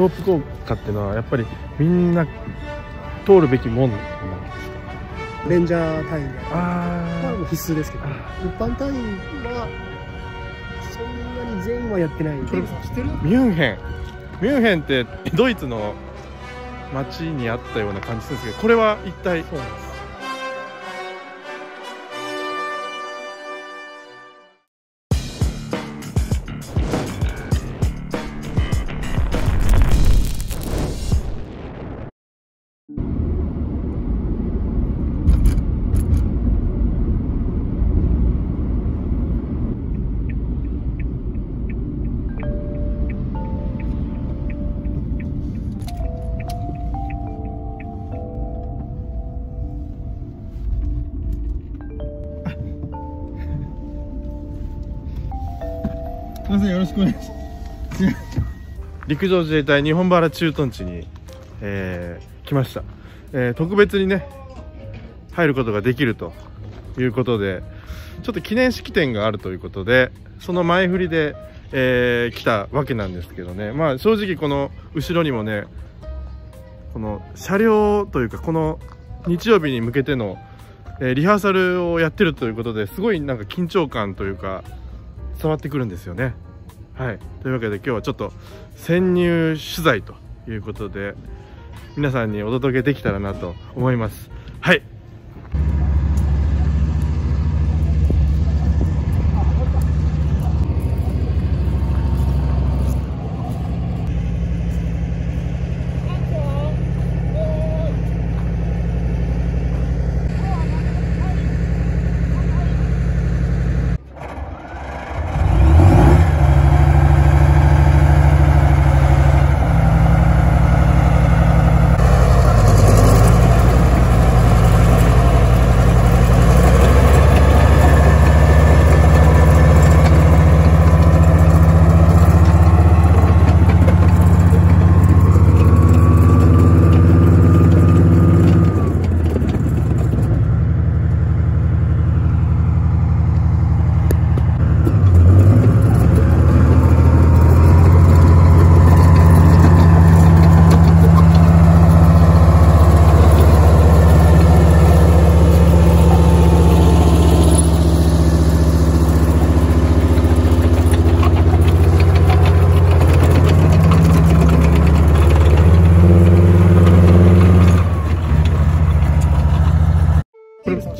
ロープ効果っていうのはやっぱりみんな通るべきもんなんですか？レンジャー隊員が。あまあ必須ですけど、一般隊員はそんなに全員はやってない。これ知ってる？ミュンヘン。ミュンヘンってドイツの街にあったような感じするんですけどこれは一体？そうなんですませんよろしくお願いします。陸上自衛隊日本原駐屯地に、えー来ました、えー特別にね入ることができるということでちょっと記念式典があるということでその前振りで、えー来たわけなんですけどね。まあ正直この後ろにもねこの車両というかこの日曜日に向けての、えリハーサルをやってるということですごいなんか緊張感というか伝わってくるんですよね。はい、というわけで今日はちょっと潜入取材ということで皆さんにお届けできたらなと思います。はい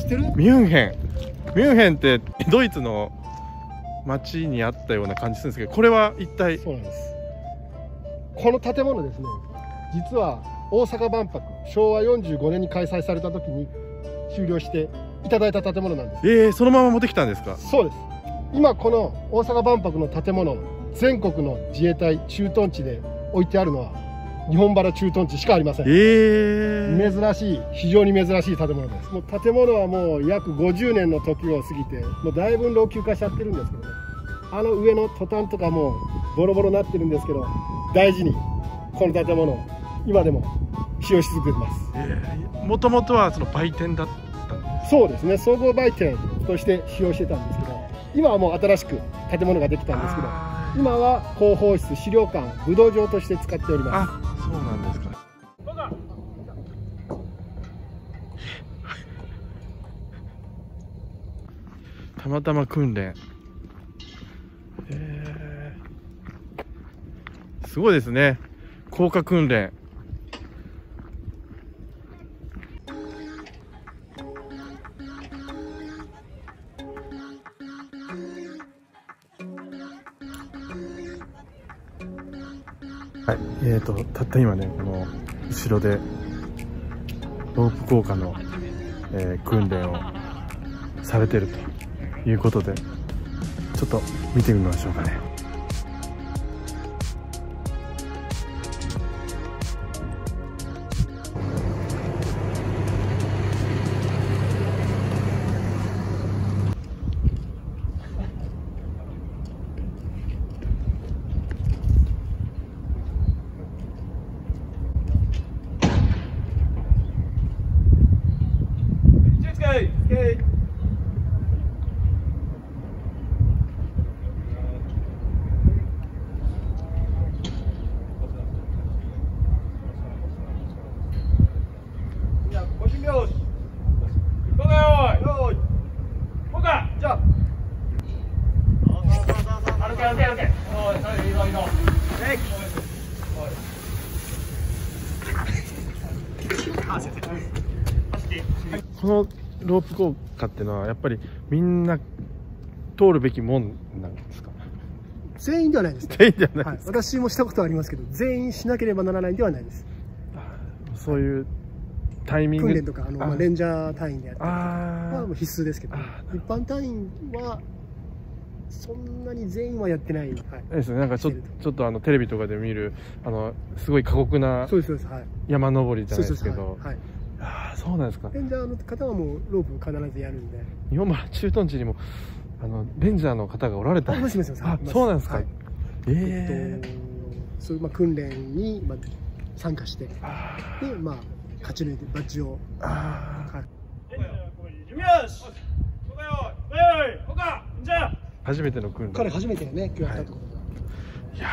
知ってるミュンヘン。ミュンヘンってドイツの街にあったような感じするんですけどこれは一体そうなんです。この建物ですね。実は大阪万博昭和45年に開催された時に終了していただいた建物なんです。えー、そのまま持ってきたんですか？そうです。今この大阪万博の建物全国の自衛隊駐屯地で置いてあるのは日本原駐屯地しかありません。えー、珍しい非常に珍しい建物です。もう建物はもう約50年の時を過ぎてもうだいぶ老朽化しちゃってるんですけどね。あの上のトタンとかもボロボロになってるんですけど大事にこの建物を今でも使用し続けてます。もともとはその売店だったそうですね。総合売店として使用してたんですけど今はもう新しく建物ができたんですけどあ今は広報室資料館武道場として使っておりまあそうなんですか。たまたま訓練。えー。すごいですね。降下訓練。はい、えーと、たった今ね、この後ろでロープ効果の、えー訓練をされてるということで、ちょっと見てみましょうかね。このロープ効果っていうのはやっぱりみんな通るべきもんなんですか？全員ではないです、ね、全員じゃないはいで、すか、私もしたことはありますけど全員しなければならないんではないです。そういうタイミング？訓練とかあのまあ、レンジャー隊員であったりとかあは必須ですけど、あ一般隊員はそんなに全員はやってない、はい、あですね。なんかちょちょっとあのテレビとかで見るあのすごい過酷なそうですそうです。はい。山登りじゃないですけど。はい。はいああそうなんですか。レンジャーの方はもうロープ必ずやるんで。日本原駐屯地にもあのレンジャーの方がおられた。ああそうなんですか、はい。えええっとそういうまあ訓練にまあ参加して。であまあ勝ち抜いてバッジを。ー。あはい準備よしそうだよはいほかじゃあ。ー初めての訓練彼初めてね今日やったところいや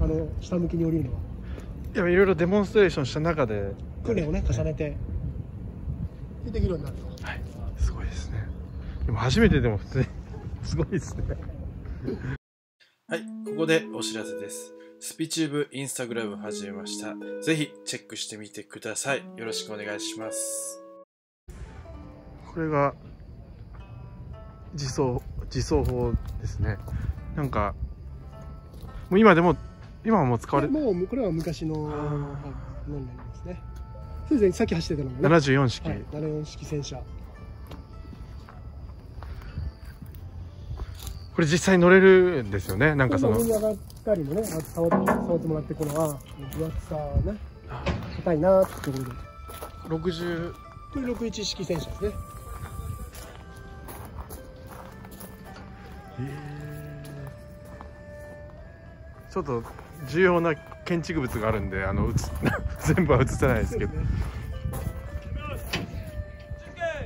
あの下向きに降りるのは。ーいやいろいろデモンストレーションした中で。訓練をね重ねてでできるようになるとはいすごいですねでも初めてでも普通にすごいですねはい、ここでお知らせです。スピチューブインスタグラム始めました。ぜひチェックしてみてください。よろしくお願いします。これが自走自走法ですねなんかもう今でも今はもう使われもうこれは昔のなりますねそうですねさっき走ってたのもね。74式、はい、74式戦車。これ実際に乗れるんですよね？なんかその。上に上がったりもねあ触って触ってもらってこのは分厚さね硬いなってところで。60これ61式戦車ですね。ちょっと重要な建築物があるんであの映 全部は映せないですけど。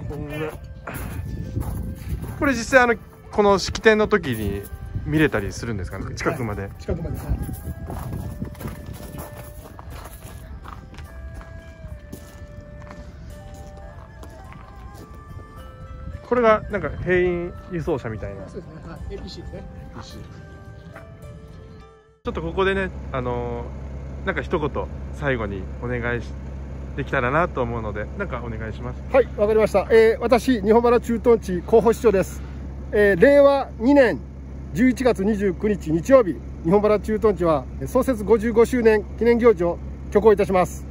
こんな。これ実際あのこの式典の時に見れたりするんですか？ね近くまで、近くまではい。これがなんか兵員輸送車みたいな。そうですね。はい。APC ですね。ちょっとここでねあのーなんか一言最後にお願いしできたらなと思うのでなんかお願いしますはい、わかりました。えー私、日本原駐屯地広報市長です。えー令和2年11月29日日曜日、日本原駐屯地は創設55周年記念行事を挙行いたします。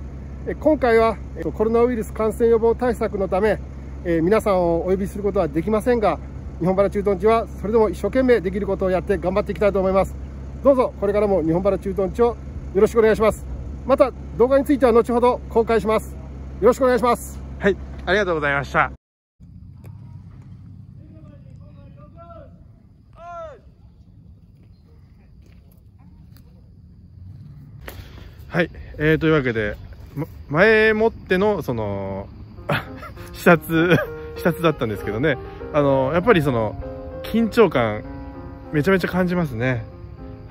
えー今回は、えーコロナウイルス感染予防対策のため、えー皆さんをお呼びすることはできませんが、日本原駐屯地はそれでも一生懸命できることをやって頑張っていきたいと思います。どうぞこれからも日本原駐屯地をよろしくお願いします。また動画については後ほど公開します。よろしくお願いします。はいありがとうございましたはい、えー、というわけで、ま前もってのその 視察視察だったんですけどねあのやっぱりその緊張感めちゃめちゃ感じますね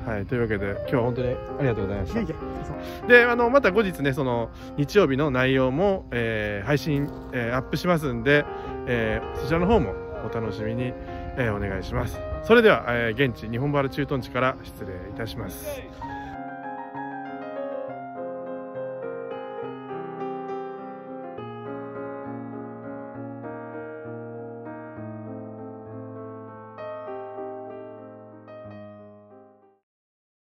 はいというわけで今日は本当にありがとうございました。いやいやであのまた後日ねその日曜日の内容も、えー配信、えーアップしますんで、えーそちらの方もお楽しみに、えーお願いします。それでは、えー現地日本原駐屯地から失礼いたします